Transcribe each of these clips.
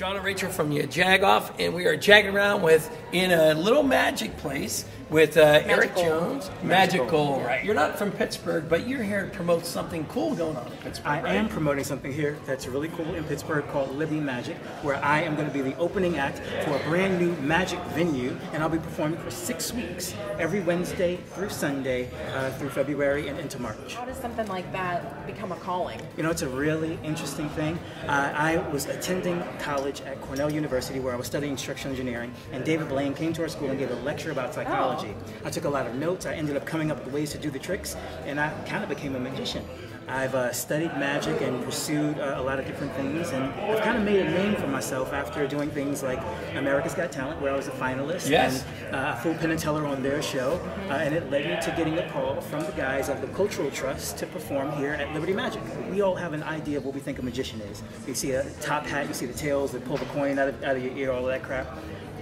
John and Rachel from Ya Jagoff, and we are jagging around with in a little magic place with uh, Eric Jones. Magical. right? You're not from Pittsburgh, but you're here to promote something cool going on in Pittsburgh. I right? am promoting something here that's really cool in Pittsburgh called Liberty Magic, where I am going to be the opening act for a brand new magic venue, and I'll be performing for six weeks, every Wednesday through Sunday uh, through February and into March. How does something like that become a calling? You know, it's a really interesting thing. Uh, I was attending college at Cornell University where I was studying structural engineering, and David Blaine came to our school and gave a lecture about psychology. I took a lot of notes. I ended up coming up with ways to do the tricks, and I kind of became a magician. I've uh, studied magic and pursued uh, a lot of different things, and I've kind of made a name myself after doing things like America's Got Talent, where I was a finalist, Yes. and uh, a full Penn and Teller on their show, uh, and it led me to getting a call from the guys of the Cultural Trust to perform here at Liberty Magic. We all have an idea of what we think a magician is. You see a top hat, you see the tails that pull the coin out of, out of your ear, all of that crap.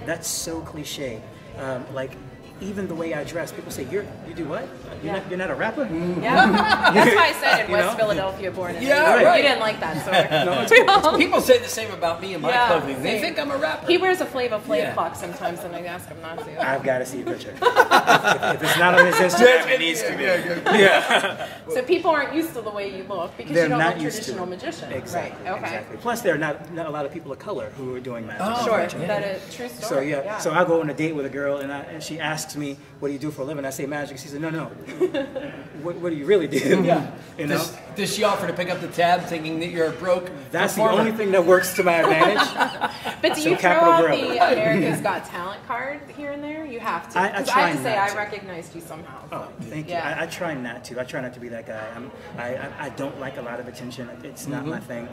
That's so cliche. Um, like even the way I dress, people say, "You're you do what? You're, Yeah. not, you're not a rapper." Yeah, that's why I said in You West know? Philadelphia, born and Yeah, right. You didn't like that, so No, it's People say the same about me and my Yeah, clothing. They same. think I'm a rapper. he wears a Flava Flav Yeah. clock sometimes, and I ask him not to. I've got to see a picture. if, if it's not on his Instagram, it needs to be. Yeah. So people aren't used to the way you look because They're you don't not look used traditional it. magician. Exactly. Right. Okay. Exactly. Plus, there are not, not a lot of people of color who are doing magic. Oh, Sure. right, yeah. That is true story. So yeah, so I go on a date with a girl and, I, and she asks me, "What do you do for a living?" I say magic. She said, "No, no. what, what do you really do?" Yeah. You know, Does, does she offer to pick up the tab thinking that you're broke that's the only thing that works to my advantage. But do So you throw Capital out Grill. the America's Got Talent card here and there? You have to. I- I 'Cause try have to say, not I to. recognized you somehow. Oh, thank Yeah. you. I, I try not to. I try not to be that guy. I'm, I, I, I don't like a lot of attention. It's not my thing.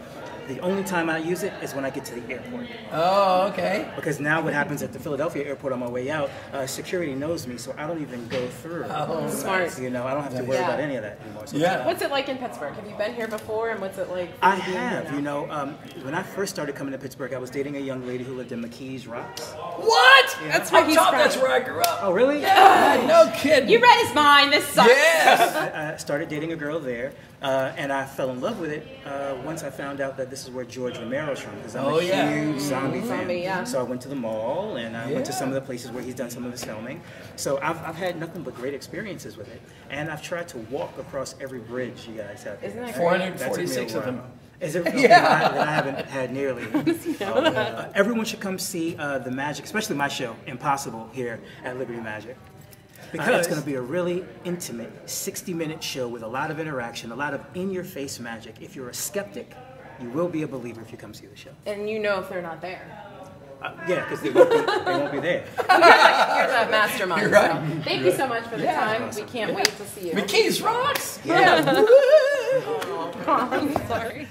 The only time I use it is when I get to the airport. Oh, okay. Because now what happens at the Philadelphia airport on my way out, uh, security knows me, so I don't even go through. Oh, Smart. You know, I don't have to worry Yeah. about any of that anymore. So Yeah. What's it like in Pittsburgh? Have you been here before, and what's it like? I you being here have. You know, um, when I first started coming to Pittsburgh, I was dating a young lady who lived in McKees Rocks. What? That's where I he's from. that's where I grew up. Oh, really? Yeah, no kidding. You read his mind. This sucks. Yes. I, I started dating a girl there, uh, and I fell in love with it uh, once I found out that this is where George Romero's from, because I'm Oh, a yeah. huge zombie fan. Zombie, yeah. So I went to the mall, and I went to some of the places where he's done some of his filming. So I've, I've had nothing but great experiences with it, and I've tried to walk across every bridge you guys have. Isn't that That great? took me a 446 of them. Is it? Okay, Yeah. I, that I haven't had nearly. Uh, everyone should come see uh, the magic, especially my show, Impossible, here at Liberty Magic. Because it's going to be a really intimate 60 minute show with a lot of interaction, a lot of in your face magic. If you're a skeptic, you will be a believer if you come see the show. And you know if they're not there. Uh, yeah, because they, won't be- they won't be there. You're the mastermind. You're right. So thank you so much for the Yeah. time. We can't wait to see you. McKees rocks. Yeah. Oh, I'm sorry.